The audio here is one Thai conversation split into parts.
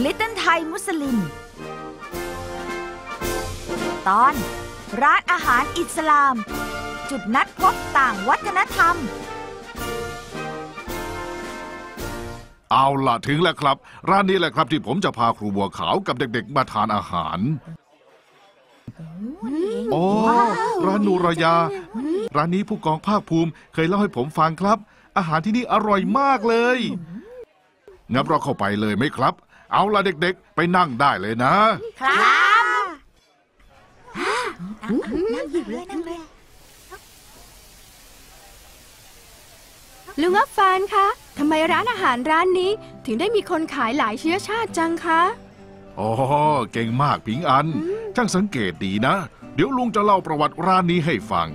ลิตเติ้ลไทยมุสลิม ตอนร้านอาหารอิสลาม จุดนัดพบต่างวัฒนธรรม เอาล่ะถึงแล้วครับ ร้านนี้แหละครับที่ผมจะพาครูบัวขาวกับเด็กๆมาทานอาหาร โอ้ร้านนูรายา ร้านนี้ผู้กองภาคภูมิเคยเล่าให้ผมฟังครับ อาหารที่นี่อร่อยมากเลย งั้นเราเข้าไปเลยไหมครับ เอาล่ะเด็กๆ ไปนั่งได้เลยนะ ครับนั่งหยิบเลยนั่งเลยลุงอัฟฟานคะทำไมร้านอาหารร้านนี้ ถึงได้มีคนขายหลายเชื้อชาติจังคะ อ๋อ เก่งมากผิงอัน ช่างสังเกตดีนะ เดี๋ยวลุงจะเล่าประวัติร้านนี้ให้ฟัง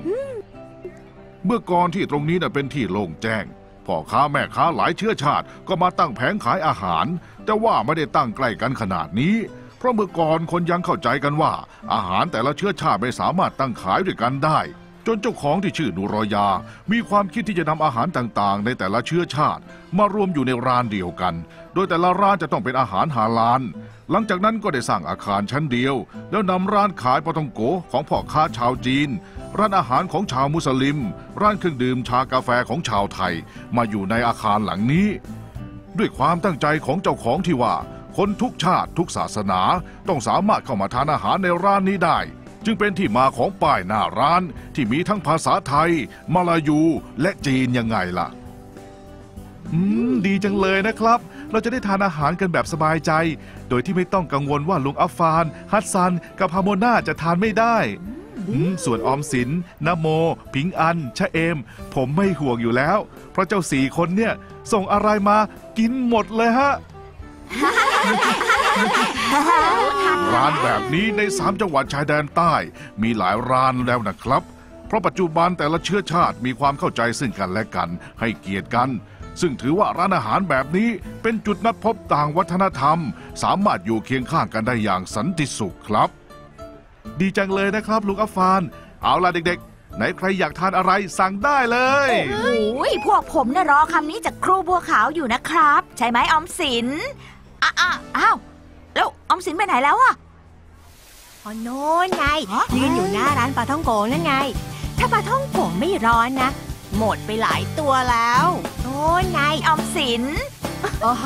เมื่อก่อนที่ตรงนี้น่ะเป็นที่โล่งแจ้ง พ่อค้าแม่ค้าหลายเชื้อชาติก็มาตั้งแผงขายอาหาร แต่ว่าไม่ได้ตั้งใกล้กันขนาดนี้ เพราะเมื่อก่อนคนยังเข้าใจกันว่า อาหารแต่ละเชื้อชาติไม่สามารถตั้งขายด้วยกันได้ จนเจ้าของที่ชื่อนูรอยา มีความคิดที่จะนำอาหารต่างๆ ในแต่ละเชื้อชาติ มารวมอยู่ในร้านเดียวกัน โดยแต่ละร้านจะต้องเป็นอาหารฮาลาลหลังจากนั้นก็ได้สร้างอาคารชั้นเดียว แล้วนำร้านขายปาตองโกของพ่อค้าชาวจีน ร้านอาหารของชาวมุสลิม ร้านเครื่องดื่มชากาแฟของชาวไทย มาอยู่ในอาคารหลังนี้ ด้วยความตั้งใจของเจ้าของที่ว่า คนทุกชาติทุกศาสนาต้องสามารถเข้ามาทานอาหารในร้านนี้ได้ จึงเป็นที่มาของป้ายหน้าร้านที่มีทั้งภาษาไทย มาลายูและจีนยังไงล่ะอืมดีจังเลยนะครับ เราจะได้ทานอาหารกันแบบสบายใจ โดยที่ไม่ต้องกังวลว่าลุงอัฟฟาน ฮัสซัน กับฮาโมนาจะทานไม่ได้ อืมส่วนออมสินนโม พิงอัน ชะเอม ผมไม่ห่วงอยู่แล้ว เพราะเจ้าสี่คนเนี่ย ส่งอะไรมากินหมดเลยฮะ ร้านแบบนี้ในสามจังหวัดชายแดนใต้ มีหลายร้านแล้วนะครับ เพราะปัจจุบันแต่ละเชื้อชาติมีความเข้าใจซึ่งกันและกัน ให้เกียรติกัน ซึ่งถือว่าร้านอาหารแบบนี้เป็นจุดนัดพบต่างวัฒนธรรม สามารถอยู่เคียงข้างกันได้อย่างสันติสุขครับ ดีจังเลยนะครับ ลุงอัฟฟาน เอาล่ะเด็กๆ ไหนใครอยากทานอะไรสั่งได้เลย โอ้ยพวกผมเนี่ยรอคำนี้จากครูบัวขาวอยู่นะครับ ใช่ไหมออมสินอ้าอ้าอ้าวแล้วออมสินไปไหนแล้วอะอ๋อโน่นไงฮะยืนอยู่หน้าร้านปลาท่องโกนั่นไง ถ้าปลาท่องโกไม่ร้อนนะ หมดไปหลายตัวแล้วโน่นไงออมสินโอ้โห